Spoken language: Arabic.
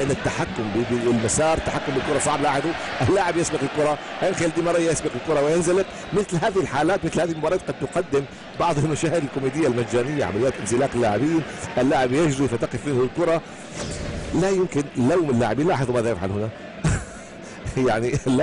لأن التحكم بالمسار التحكم بالكرة صعب لاحظوا اللاعب يسبق الكرة انخيل دي ماريا يسبق الكرة وينزلق؟ مثل هذه الحالات مثل هذه المباريات قد تقدم بعض المشاهد الكوميدية المجانية عمليات انزلاق اللاعبين. اللاعب يجري فتقف منه الكرة. لا يمكن لوم اللاعبين. لاحظوا ماذا يفعل هنا؟ يعني اللاعب